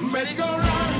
Merry-go-round.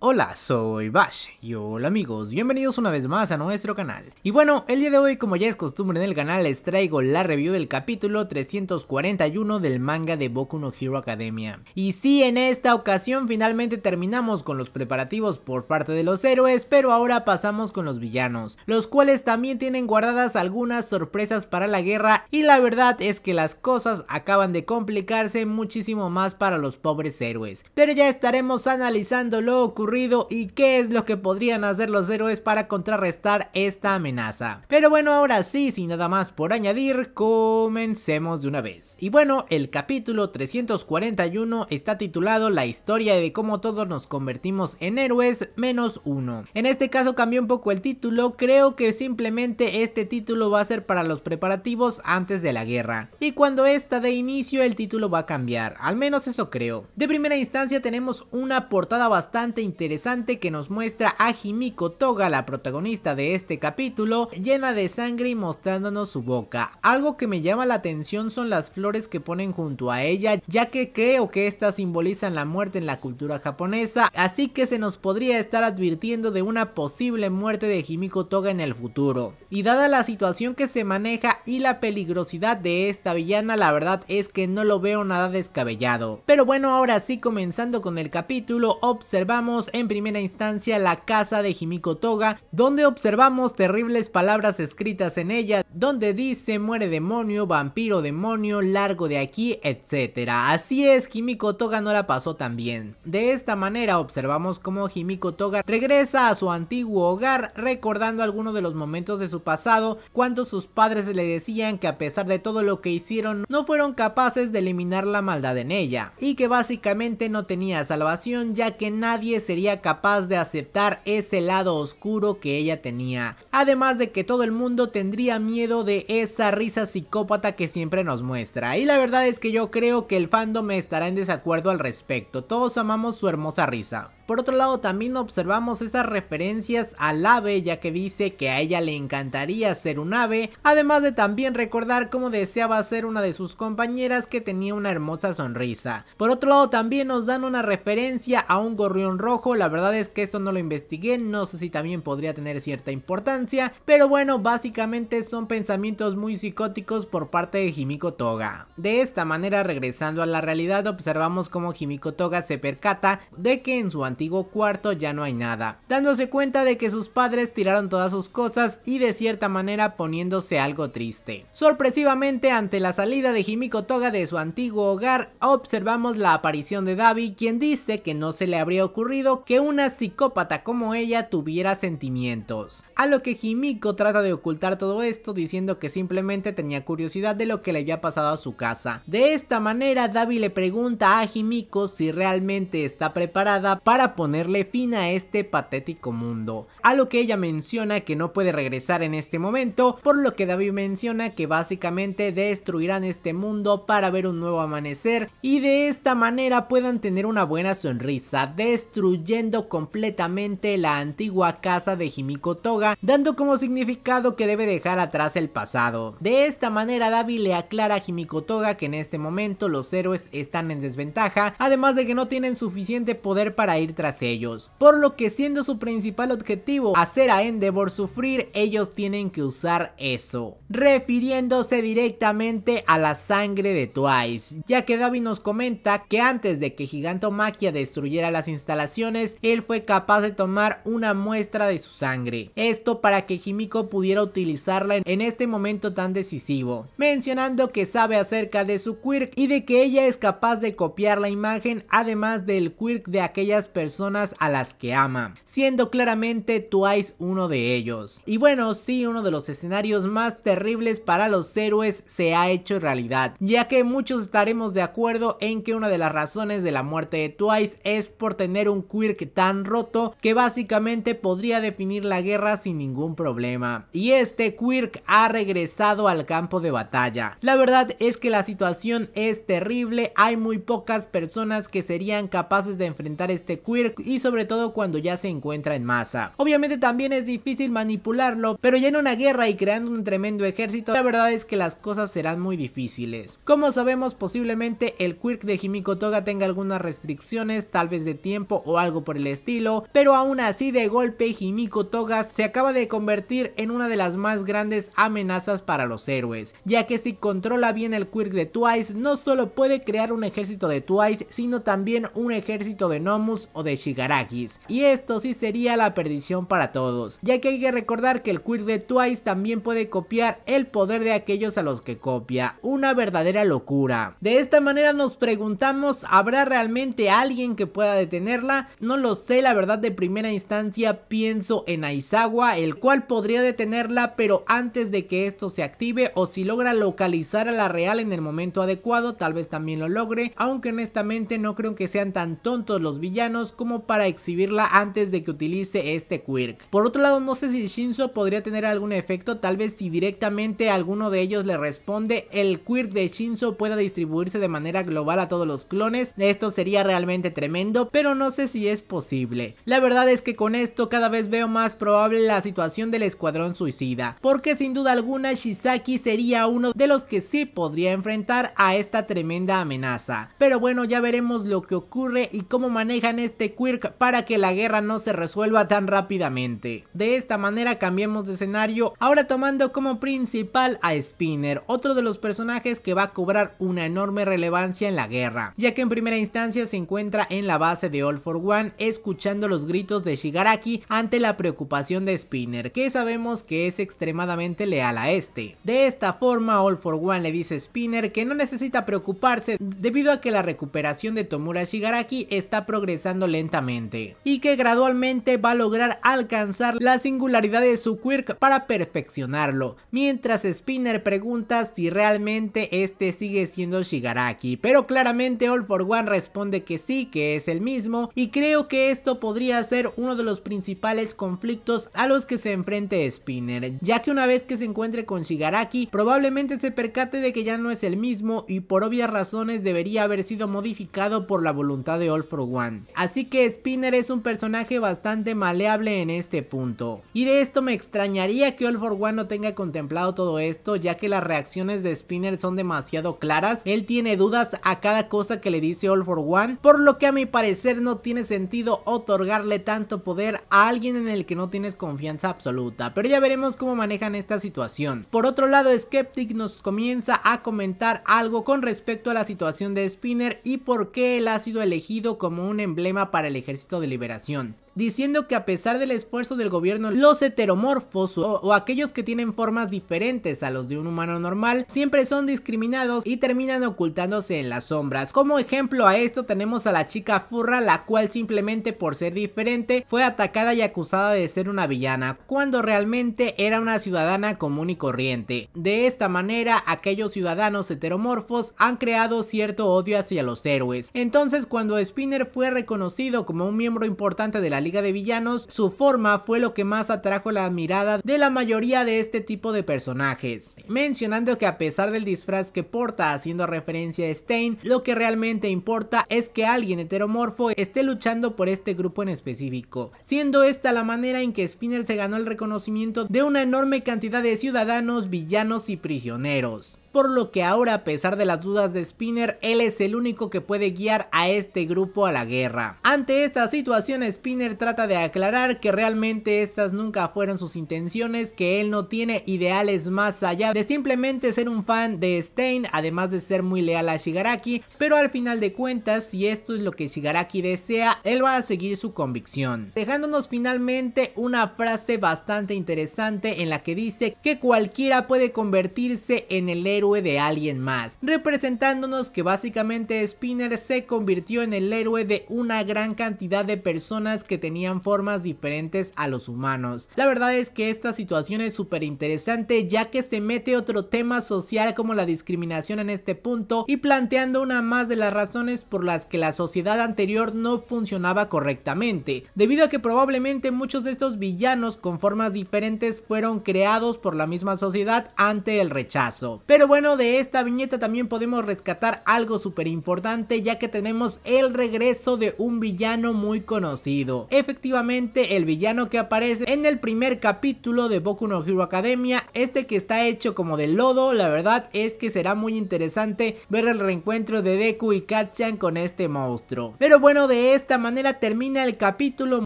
Hola, soy Bash y hola amigos, bienvenidos una vez más a nuestro canal. Y bueno, el día de hoy como ya es costumbre en el canal les traigo la review del capítulo 341 del manga de Boku no Hero Academia. Y sí, en esta ocasión finalmente terminamos con los preparativos por parte de los héroes, pero ahora pasamos con los villanos, los cuales también tienen guardadas algunas sorpresas para la guerra y la verdad es que las cosas acaban de complicarse muchísimo más para los pobres héroes. Pero ya estaremos analizando lo ocurrido y qué es lo que podrían hacer los héroes para contrarrestar esta amenaza. Pero bueno, ahora sí, sin nada más por añadir, comencemos de una vez. Y bueno, el capítulo 341 está titulado La historia de cómo todos nos convertimos en héroes menos uno. En este caso cambió un poco el título, creo que simplemente este título va a ser para los preparativos antes de la guerra. Y cuando esta de inicio el título va a cambiar, al menos eso creo. De primera instancia tenemos una portada bastante interesante interesante que nos muestra a Himiko Toga, la protagonista de este capítulo, llena de sangre y mostrándonos su boca. Algo que me llama la atención son las flores que ponen junto a ella, ya que creo que estas simbolizan la muerte en la cultura japonesa, así que se nos podría estar advirtiendo de una posible muerte de Himiko Toga en el futuro. Y dada la situación que se maneja y la peligrosidad de esta villana, la verdad es que no lo veo nada descabellado. Pero bueno, ahora sí comenzando con el capítulo, observamos en primera instancia la casa de Himiko Toga, donde observamos terribles palabras escritas en ella, donde dice muere demonio, vampiro demonio, largo de aquí, etc. Así es, Himiko Toga no la pasó tan bien. De esta manera observamos cómo Himiko Toga regresa a su antiguo hogar, recordando algunos de los momentos de su pasado, cuando sus padres le decían que a pesar de todo lo que hicieron, no fueron capaces de eliminar la maldad en ella, y que básicamente no tenía salvación ya que nadie capaz de aceptar ese lado oscuro que ella tenía. Además de que todo el mundo tendría miedo de esa risa psicópata que siempre nos muestra. Y la verdad es que yo creo que el fandom estará en desacuerdo al respecto. Todos amamos su hermosa risa. Por otro lado también observamos esas referencias al ave ya que dice que a ella le encantaría ser un ave, además de también recordar cómo deseaba ser una de sus compañeras que tenía una hermosa sonrisa. Por otro lado también nos dan una referencia a un gorrión rojo, la verdad es que esto no lo investigué, no sé si también podría tener cierta importancia, pero bueno, básicamente son pensamientos muy psicóticos por parte de Himiko Toga. De esta manera, regresando a la realidad, observamos cómo Himiko Toga se percata de que en su antiguo cuarto ya no hay nada, dándose cuenta de que sus padres tiraron todas sus cosas y de cierta manera poniéndose algo triste. Sorpresivamente ante la salida de Himiko Toga de su antiguo hogar, observamos la aparición de Davi, quien dice que no se le habría ocurrido que una psicópata como ella tuviera sentimientos. A lo que Himiko trata de ocultar todo esto diciendo que simplemente tenía curiosidad de lo que le había pasado a su casa. De esta manera Davi le pregunta a Himiko si realmente está preparada para ponerle fin a este patético mundo. A lo que ella menciona que no puede regresar en este momento, por lo que David menciona que básicamente destruirán este mundo para ver un nuevo amanecer y de esta manera puedan tener una buena sonrisa, destruyendo completamente la antigua casa de Himiko Toga, dando como significado que debe dejar atrás el pasado. De esta manera Davi le aclara a Himiko Toga que en este momento los héroes están en desventaja, además de que no tienen suficiente poder para ir tras ellos, por lo que siendo su principal objetivo hacer a Endeavor sufrir, ellos tienen que usar eso, refiriéndose directamente a la sangre de Twice, ya que Davi nos comenta que antes de que Gigantomaquia destruyera las instalaciones, él fue capaz de tomar una muestra de su sangre, esto para que Himiko pudiera utilizarla en este momento tan decisivo, mencionando que sabe acerca de su quirk y de que ella es capaz de copiar la imagen además del quirk de aquellas personas a las que ama, siendo claramente Twice uno de ellos. Y bueno, sí, uno de los escenarios más terribles para los héroes se ha hecho realidad, ya que muchos estaremos de acuerdo en que una de las razones de la muerte de Twice es por tener un quirk tan roto que básicamente podría definir la guerra ningún problema. Y este quirk ha regresado al campo de batalla. La verdad es que la situación es terrible, hay muy pocas personas que serían capaces de enfrentar este quirk Quirk y sobre todo cuando ya se encuentra en masa. Obviamente también es difícil manipularlo, pero ya en una guerra y creando un tremendo ejército, la verdad es que las cosas serán muy difíciles. Como sabemos, posiblemente el Quirk de Himiko Toga tenga algunas restricciones, tal vez de tiempo o algo por el estilo, pero aún así de golpe Himiko Toga se acaba de convertir en una de las más grandes amenazas para los héroes, ya que si controla bien el Quirk de Twice, no solo puede crear un ejército de Twice, sino también un ejército de Nomus o de Shigarakis, y esto sí sería la perdición para todos, ya que hay que recordar que el Quirk de Twice también puede copiar el poder de aquellos a los que copia, una verdadera locura. De esta manera nos preguntamos, ¿habrá realmente alguien que pueda detenerla? No lo sé, la verdad de primera instancia pienso en Aizawa, el cual podría detenerla, pero antes de que esto se active o si logra localizar a la real en el momento adecuado, tal vez también lo logre, aunque honestamente no creo que sean tan tontos los villanos como para exhibirla antes de que utilice este quirk. Por otro lado, no sé si Shinzo podría tener algún efecto, tal vez si directamente alguno de ellos le responde, el quirk de Shinzo pueda distribuirse de manera global a todos los clones, esto sería realmente tremendo, pero no sé si es posible. La verdad es que con esto cada vez veo más probable la situación del escuadrón suicida, porque sin duda alguna Shisaki sería uno de los que sí podría enfrentar a esta tremenda amenaza. Pero bueno, ya veremos lo que ocurre y cómo manejan este quirk para que la guerra no se resuelva tan rápidamente. De esta manera cambiemos de escenario, ahora tomando como principal a Spinner, otro de los personajes que va a cobrar una enorme relevancia en la guerra, ya que en primera instancia se encuentra en la base de All for One escuchando los gritos de Shigaraki ante la preocupación de Spinner, que sabemos que es extremadamente leal a este. De esta forma, All for One le dice a Spinner que no necesita preocuparse debido a que la recuperación de Tomura Shigaraki está progresando lentamente y que gradualmente va a lograr alcanzar la singularidad de su quirk para perfeccionarlo, mientras Spinner pregunta si realmente este sigue siendo Shigaraki, pero claramente All for One responde que sí, que es el mismo y creo que esto podría ser uno de los principales conflictos los que se enfrente Spinner, ya que una vez que se encuentre con Shigaraki probablemente se percate de que ya no es el mismo y por obvias razones debería haber sido modificado por la voluntad de All for One. Así que Spinner es un personaje bastante maleable en este punto. Y de esto me extrañaría que All for One no tenga contemplado todo esto, ya que las reacciones de Spinner son demasiado claras. Él tiene dudas a cada cosa que le dice All for One, por lo que a mi parecer no tiene sentido otorgarle tanto poder a alguien en el que no tienes confianza absoluta. Pero ya veremos cómo manejan esta situación. Por otro lado, Skeptic nos comienza a comentar algo con respecto a la situación de Spinner y por qué él ha sido elegido como un emblema para el ejército de liberación diciendo que a pesar del esfuerzo del gobierno, los heteromorfos o, aquellos que tienen formas diferentes a los de un humano normal siempre son discriminados y terminan ocultándose en las sombras. Como ejemplo a esto tenemos a la chica Furra, la cual simplemente por ser diferente fue atacada y acusada de ser una villana, cuando realmente era una ciudadana común y corriente. De esta manera, aquellos ciudadanos heteromorfos han creado cierto odio hacia los héroes. Entonces, cuando Spinner fue reconocido como un miembro importante de la Liga de Villanos, su forma fue lo que más atrajo la mirada de la mayoría de este tipo de personajes, mencionando que a pesar del disfraz que porta haciendo referencia a Stein, lo que realmente importa es que alguien heteromorfo esté luchando por este grupo en específico, siendo esta la manera en que Spinner se ganó el reconocimiento de una enorme cantidad de ciudadanos, villanos y prisioneros por lo que ahora a pesar de las dudas de Spinner, él es el único que puede guiar a este grupo a la guerra. Ante esta situación Spinner trata de aclarar que realmente estas nunca fueron sus intenciones, que él no tiene ideales más allá de simplemente ser un fan de Stein, además de ser muy leal a Shigaraki, pero al final de cuentas si esto es lo que Shigaraki desea, él va a seguir su convicción. Dejándonos finalmente una frase bastante interesante en la que dice que cualquiera puede convertirse en el héroe de alguien más, representándonos que básicamente Spinner se convirtió en el héroe de una gran cantidad de personas que tenían formas diferentes a los humanos. La verdad es que esta situación es súper interesante ya que se mete otro tema social como la discriminación en este punto y planteando una más de las razones por las que la sociedad anterior no funcionaba correctamente, debido a que probablemente muchos de estos villanos con formas diferentes fueron creados por la misma sociedad ante el rechazo. Pero bueno, de esta viñeta también podemos rescatar algo súper importante ya que tenemos el regreso de un villano muy conocido. Efectivamente, el villano que aparece en el primer capítulo de Boku no Hero Academia, este que está hecho como de lodo, la verdad es que será muy interesante ver el reencuentro de Deku y Kachan con este monstruo. Pero bueno, de esta manera termina el capítulo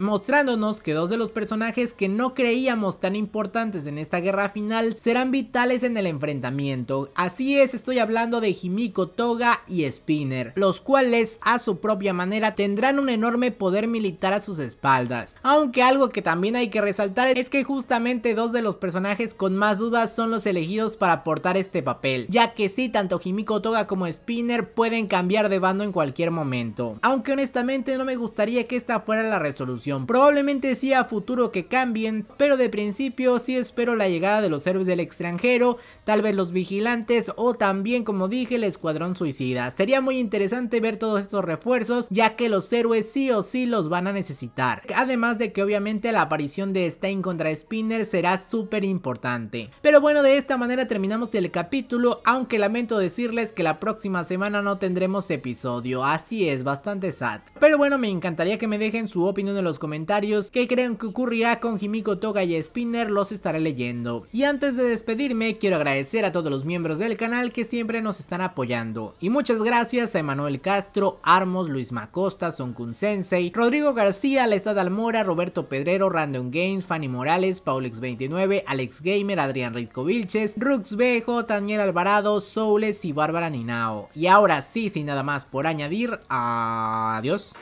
mostrándonos que dos de los personajes que no creíamos tan importantes en esta guerra final serán vitales en el enfrentamiento. Así es, estoy hablando de Himiko Toga y Spinner, los cuales a su propia manera tendrán un enorme poder militar a sus espaldas. Aunque algo que también hay que resaltar es que justamente dos de los personajes con más dudas son los elegidos para aportar este papel, ya que sí, tanto Himiko Toga como Spinner pueden cambiar de bando en cualquier momento. Aunque honestamente no me gustaría que esta fuera la resolución, probablemente sí a futuro que cambien, pero de principio sí espero la llegada de los héroes del extranjero, tal vez los vigilantes o también como dije el escuadrón suicida. Sería muy interesante ver todos estos refuerzos ya que los héroes sí o sí los van a necesitar. Además de que obviamente la aparición de Stein contra Spinner será súper importante. Pero bueno de esta manera terminamos el capítulo aunque lamento decirles que la próxima semana no tendremos episodio. Así es bastante sad. Pero bueno me encantaría que me dejen su opinión en los comentarios. ¿Qué creen que ocurrirá con Himiko Toga y Spinner? Los estaré leyendo. Y antes de despedirme quiero agradecer a todos los miembros del canal que siempre nos están apoyando. Y muchas gracias a Emanuel Castro, Armos, Luis Macosta, Sonkun Sensei, Rodrigo García, Alestad Almora, Roberto Pedrero, Random Games, Fanny Morales, Paulix29, Alex Gamer, Adrián Rizco Vilches, Rux Bejo, Daniel Alvarado, Soules y Bárbara Ninao. Y ahora sí, sin nada más por añadir, adiós.